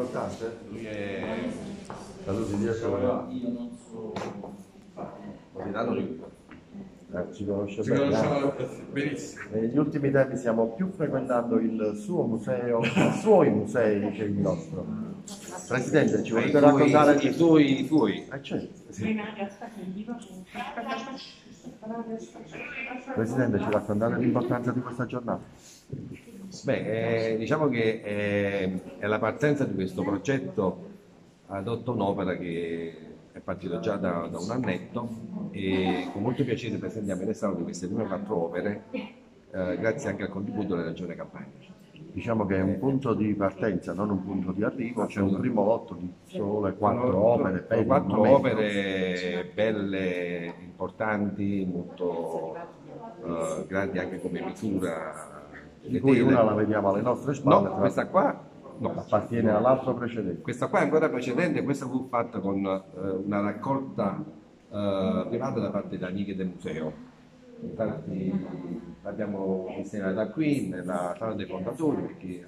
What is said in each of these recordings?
importante? Lui è Saluti direttore. capitano di Eh, ci conosce Ci bene. conosciamo benissimo. Negli ultimi tempi stiamo più frequentando il suo museo, i suoi musei che il nostro. Presidente, ci volete raccontare I suoi, i suoi. Eh, certo, sì. Presidente, ci raccontate l'importanza di questa giornata? Beh, eh, diciamo che eh, è la partenza di questo progetto adotta un'opera che è partito già da, da un annetto e con molto piacere presentiamo in esame di queste prime quattro opere eh, grazie anche al contributo della Regione Campania. Diciamo che è un punto di partenza, non un punto di arrivo, c'è un primo lotto di sole quattro opere, belle, quattro opere belle, importanti, molto eh, grandi anche come misura. Di cui una la vediamo alle nostre spalle, No, questa qua no. appartiene all'altro precedente. Questa qua è ancora precedente, questa fu fatta con eh, una raccolta eh, privata da parte di amiche del museo. Infatti l'abbiamo insegnata qui nella sala dei fondatori perché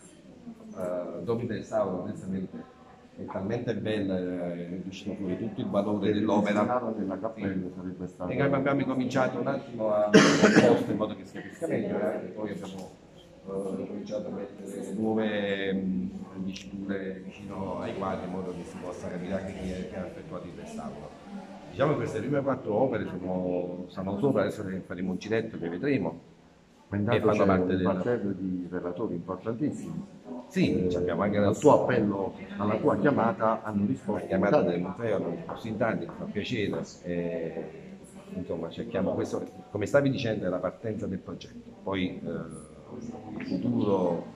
eh, Domine del Sauro onestamente è talmente bella, eh, è uscito fuori tutto il valore dell'opera. L'opera della cappella sarebbe stato... E abbiamo cominciato un attimo a composto in modo che si capisca meglio e poi abbiamo eh, cominciato a mettere nuove mh, diciture vicino ai quadri in modo che si possa capire anche chi, è, chi ha effettuato il restauro. Diciamo che queste prime quattro opere sono, stanno sopra, adesso ne faremo un giretto che vedremo. Ma intanto c'è parte un della- parterre di relatori importantissimi. Sì, abbiamo anche Al tuo appello, alla tua chiamata hanno risposto. la chiamata del museo, non così in tanti, fa piacere. e, insomma, cerchiamo questo, come stavi dicendo, è la partenza del progetto. Poi eh, in futuro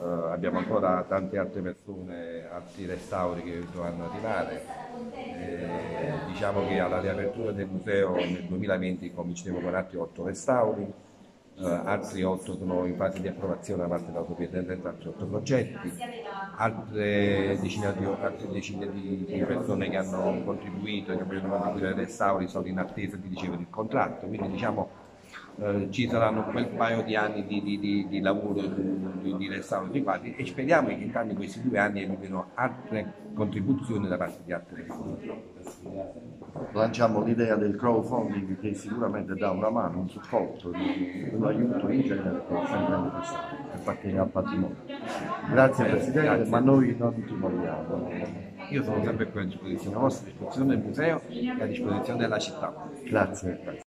eh, abbiamo ancora tante altre persone, altri restauri che dovranno arrivare. E, diciamo che alla riapertura del museo nel 2020 cominceremo con altri otto restauri. Eh, altri otto sono in fase di approvazione da parte della sovrintendenza, altri otto progetti, altre decine di, altre decine di, persone che hanno contribuito, che vogliono contribuire ai restauri sono in attesa di ricevere il contratto, quindi diciamo eh, ci saranno bel paio di anni di, di- di- di lavoro di, restauro di quadri e speriamo che in cambio di questi due anni arrivino altre contribuzioni da parte di altre persone. Lanciamo l'idea del crowdfunding che sicuramente dà una mano, un supporto, un aiuto in genere è sempre che appartiene al patrimonio. Grazie Presidente, Grazie. ma noi non ti vogliamo. Io sono sempre qui a disposizione, a vostra disposizione del museo e a disposizione della città. Grazie.